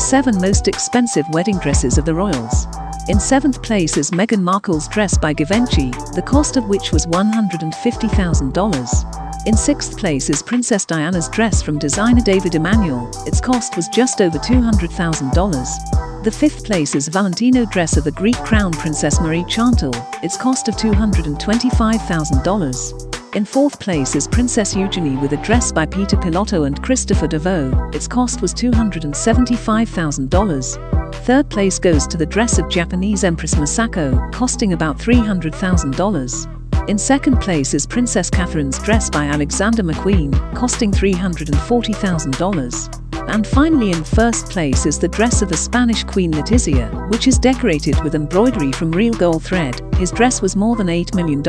the seven most expensive wedding dresses of the royals. In seventh place is Meghan Markle's dress by Givenchy, the cost of which was $150,000. In sixth place is Princess Diana's dress from designer David Emanuel, its cost was just over $200,000. The fifth place is Valentino dress of the Greek crown Princess Marie Chantal, its cost of $225,000. In fourth place is Princess Eugenie with a dress by Peter Pilotto and Christopher De Vaux, its cost was $275,000. Third place goes to the dress of Japanese Empress Masako, costing about $300,000. In second place is Princess Catherine's dress by Alexander McQueen, costing $340,000. And finally in first place is the dress of the Spanish Queen Letizia, which is decorated with embroidery from real gold thread. His dress was more than $8 million.